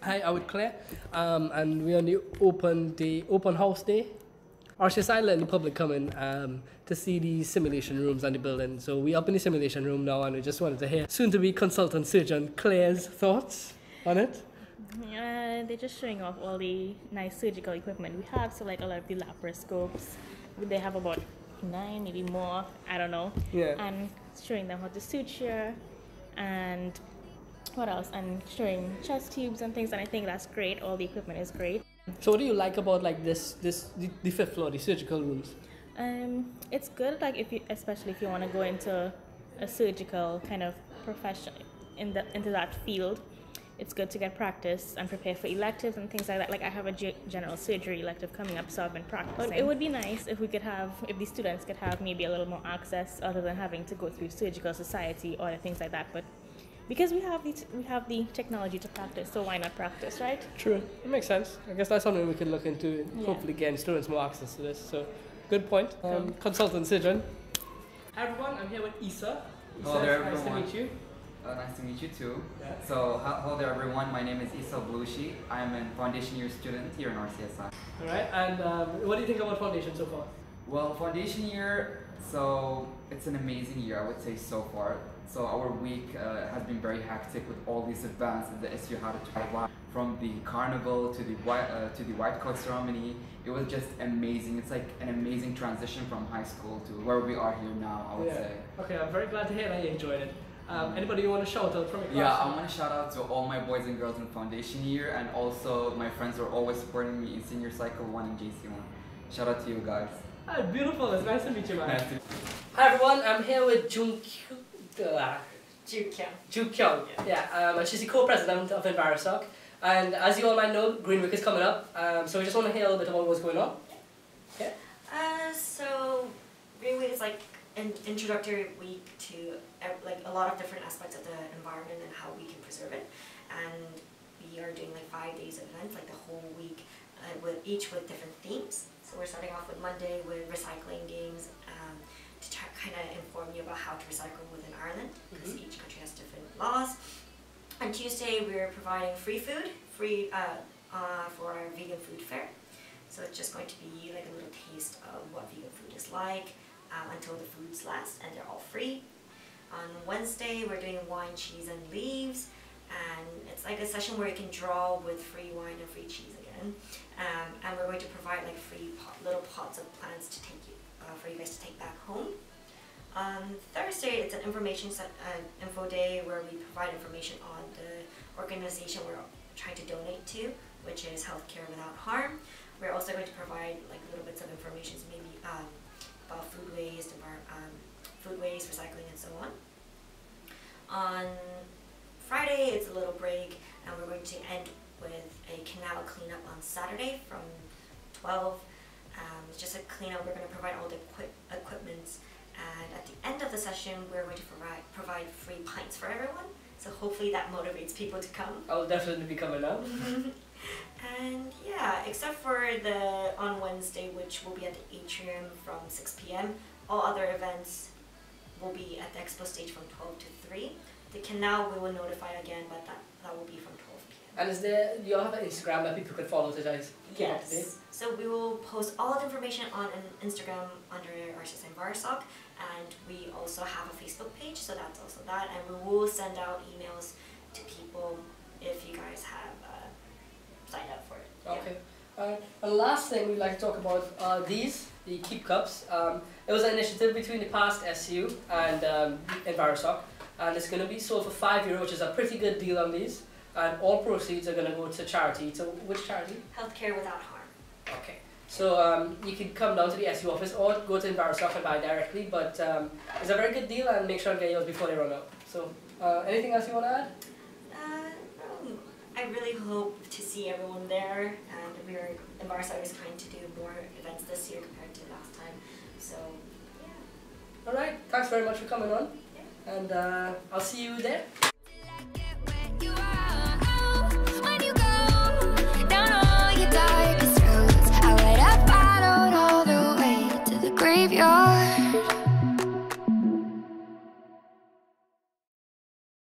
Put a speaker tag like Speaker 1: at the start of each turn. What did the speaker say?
Speaker 1: Hi, I'm Claire, um, and we're on the open house day. RCSI letting the public come in um, to see the simulation rooms and the building. So we're up in the simulation room now, and we just wanted to hear soon-to-be consultant surgeon Claire's thoughts on it.
Speaker 2: Uh, they're just showing off all the nice surgical equipment we have. So like a lot of the laparoscopes, they have about nine, maybe more. I don't know.
Speaker 1: Yeah.
Speaker 2: And showing them how to suture, and what else? And showing chest tubes and things. And I think that's great. All the equipment is great.
Speaker 1: So what do you like about like this, this the, the fifth floor, the surgical rooms?
Speaker 2: Um, it's good. Like if you, especially if you want to go into a surgical kind of profession in the into that field it's good to get practice and prepare for electives and things like that. Like I have a g- general surgery elective coming up, so I've been practicing. But it would be nice if we could have, if the students could have maybe a little more access, other than having to go through surgical society or things like that. But because we have the t- we have the technology to practice, so why not practice, right?
Speaker 1: True, it makes sense. I guess that's something we could look into.
Speaker 2: Yeah.
Speaker 1: Hopefully, getting students more access to this. So, good point. Um, consultant surgeon. Hi everyone, I'm here with Isa. Issa,
Speaker 3: Hello there,
Speaker 1: nice
Speaker 3: everyone.
Speaker 1: to meet you.
Speaker 3: Uh, nice to meet you too.
Speaker 1: Yeah.
Speaker 3: So, hello there everyone, my name is Isa Alblooshi. I'm a foundation year student here in RCSI.
Speaker 1: All right, and um, what do you think about foundation so far?
Speaker 3: Well, foundation year, so it's an amazing year, I would say so far. So our week uh, has been very hectic with all these events that the SU had to provide. From the carnival to the white uh, to the white coat ceremony, it was just amazing. It's like an amazing transition from high school to where we are here now. I would
Speaker 1: yeah.
Speaker 3: say.
Speaker 1: Okay, I'm very glad to hear that you enjoyed it. Um, anybody you want to shout out from your class? Yeah.
Speaker 3: I want to shout out to all my boys and girls in foundation year, and also my friends who are always supporting me in senior cycle one and JC one. Shout out to you guys.
Speaker 1: Ah, beautiful. It's nice to meet you, man.
Speaker 3: Nice to
Speaker 1: Hi everyone, I'm here with Jung Kyu. Uh,
Speaker 2: Jookyung.
Speaker 1: Ju Kyung. Yeah, um, she's the co-president of EnviroSoc. And as you all might know, Green Week is coming up. Um, so we just want to hear a little bit about what's going on. Yeah.
Speaker 4: Uh, so Green Week is like an introductory week to ev- like a lot of different aspects of the environment and how we can preserve it. And we are doing like five days of events, like the whole week, uh, with each with different themes. So we're starting off with Monday with recycling games um, to try, kind of inform you about how to recycle within Ireland because
Speaker 1: Mhm.
Speaker 4: each country has different laws. On Tuesday, we're providing free food, free uh, uh, for our vegan food fair. So it's just going to be like a little taste of what vegan food is like um, until the foods last and they're all free. On Wednesday, we're doing wine, cheese, and leaves, and it's like a session where you can draw with free wine and free cheese again. Um, and we're going to provide like free pot, little pots of plants to take you uh, for you guys to take back home. On Thursday, it's an information set, uh, info day where we provide information on the organization we're trying to donate to, which is Healthcare Without Harm. We're also going to provide like little bits of information, maybe um, about food waste, envir- um, food waste, recycling, and so on. On Friday, it's a little break, and we're going to end with a canal cleanup on Saturday from 12. Um, it's just a cleanup. We're going to provide all the equip- equipments, and at the end of the session, we're going to provide provide free pints for everyone. So hopefully that motivates people to come.
Speaker 1: I'll definitely be coming out.
Speaker 4: and yeah, except for the on Wednesday, which will be at the atrium from 6 p.m. All other events will be at the expo stage from 12 to 3. The canal we will notify again, but that, that will be from 12 p.m.
Speaker 1: And is there, do you all have an Instagram that people can follow to guys keep up to date?
Speaker 4: Yes. So we will post all of the information on an Instagram under RCS EnviroSoc, and we also have a Facebook page, so that's also that. And we will send out emails to people if you guys have uh, signed up for it. Yeah.
Speaker 1: Okay. Uh, and last thing we'd like to talk about are these, the Keep Cups. Um, it was an initiative between the past SU and um, EnviroSoc, and it's going to be sold for five euro, which is a pretty good deal on these. And all proceeds are going to go to charity. So which charity?
Speaker 4: Healthcare without harm.
Speaker 1: Okay. So um, you can come down to the SU office or go to EnviroSoc and buy directly, but um, it's a very good deal and make sure and get yours before they run out. So uh, anything else you want to add?
Speaker 4: Uh, no, I really hope to see everyone there, and we are EnviroSoc is trying to do more events this year compared to last time. So yeah.
Speaker 1: All right. Thanks very much for coming on, and uh, I'll see you there.
Speaker 5: Darkest